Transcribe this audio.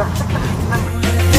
啊。